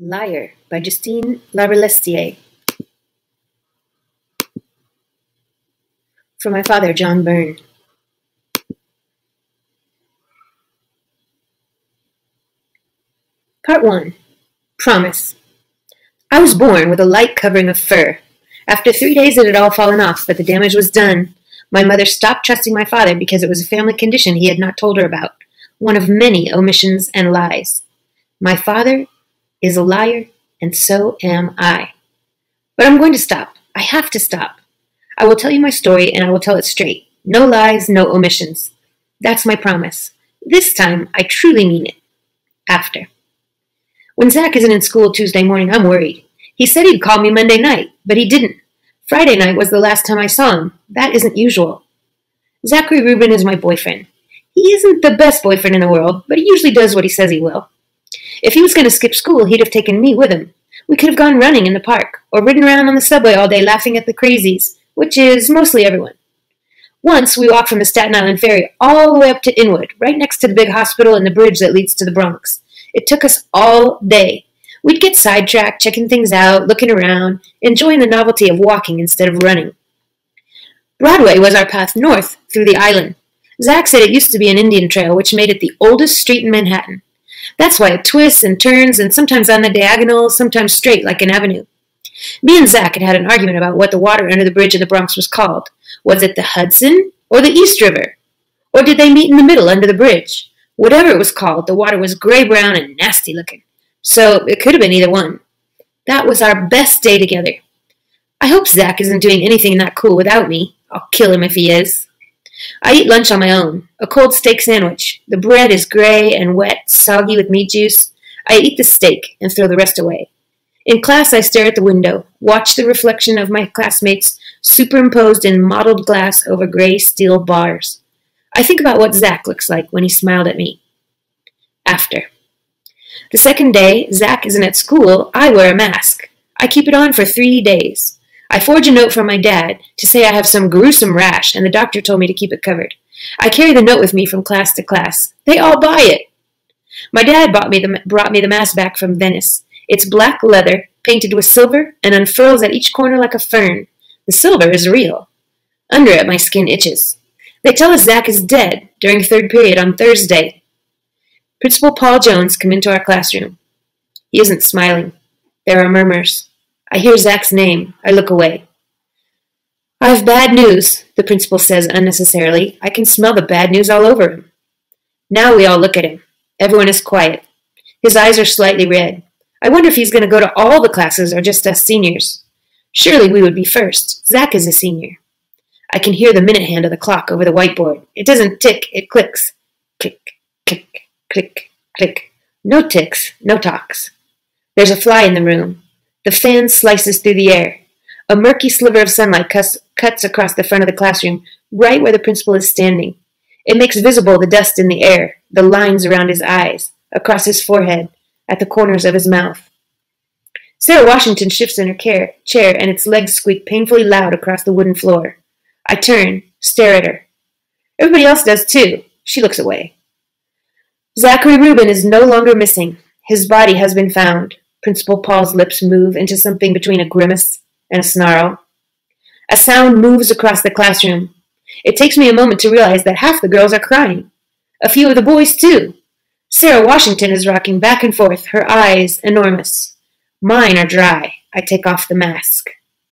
Liar by Justine Larbalestier. For my father, John Byrne. Part 1 Promise. I was born with a light covering of fur. After three days, it had all fallen off, but the damage was done. My mother stopped trusting my father because it was a family condition he had not told her about, one of many omissions and lies. My father is a liar, and so am I. But I'm going to stop. I have to stop. I will tell you my story, and I will tell it straight. No lies, no omissions. That's my promise. This time, I truly mean it. After. When Zach isn't in school Tuesday morning, I'm worried. He said he'd call me Monday night, but he didn't. Friday night was the last time I saw him. That isn't usual. Zachary Rubin is my boyfriend. He isn't the best boyfriend in the world, but he usually does what he says he will. If he was going to skip school, he'd have taken me with him. We could have gone running in the park, or ridden around on the subway all day laughing at the crazies, which is mostly everyone. Once we walked from the Staten Island ferry all the way up to Inwood, right next to the big hospital and the bridge that leads to the Bronx. It took us all day. We'd get sidetracked, checking things out, looking around, enjoying the novelty of walking instead of running. Broadway was our path north through the island. Zach said it used to be an Indian trail, which made it the oldest street in Manhattan. That's why it twists and turns, and sometimes on the diagonal, sometimes straight like an avenue. Me and Zach had had an argument about what the water under the bridge in the Bronx was called. Was it the Hudson or the East River? Or did they meet in the middle under the bridge? Whatever it was called, the water was gray brown and nasty looking. So it could have been either one. That was our best day together. I hope Zach isn't doing anything that cool without me. I'll kill him if he is. I eat lunch on my own, a cold steak sandwich. The bread is gray and wet, soggy with meat juice. I eat the steak and throw the rest away. In class, I stare at the window, watch the reflection of my classmates superimposed in mottled glass over gray steel bars. I think about what Zach looks like when he smiled at me. After. The second day, Zach isn't at school, I wear a mask. I keep it on for three days. I forge a note from my dad to say I have some gruesome rash, and the doctor told me to keep it covered. I carry the note with me from class to class. They all buy it. My dad bought me the, brought me the mask back from Venice. It's black leather, painted with silver, and unfurls at each corner like a fern. The silver is real. Under it, my skin itches. They tell us Zach is dead during third period on Thursday. Principal Paul Jones come into our classroom. He isn't smiling. There are murmurs. I hear Zach's name. I look away. I've bad news, the principal says unnecessarily. I can smell the bad news all over him. Now we all look at him. Everyone is quiet. His eyes are slightly red. I wonder if he's going to go to all the classes or just us seniors. Surely we would be first. Zach is a senior. I can hear the minute hand of the clock over the whiteboard. It doesn't tick, it clicks. Click, click, click, click. No ticks, no talks. There's a fly in the room. The fan slices through the air. A murky sliver of sunlight cuts, cuts across the front of the classroom, right where the principal is standing. It makes visible the dust in the air, the lines around his eyes, across his forehead, at the corners of his mouth. Sarah Washington shifts in her chair, chair and its legs squeak painfully loud across the wooden floor. I turn, stare at her. Everybody else does too. She looks away. Zachary Rubin is no longer missing. His body has been found. Principal Paul's lips move into something between a grimace and a snarl. A sound moves across the classroom. It takes me a moment to realize that half the girls are crying. A few of the boys, too. Sarah Washington is rocking back and forth, her eyes enormous. Mine are dry. I take off the mask.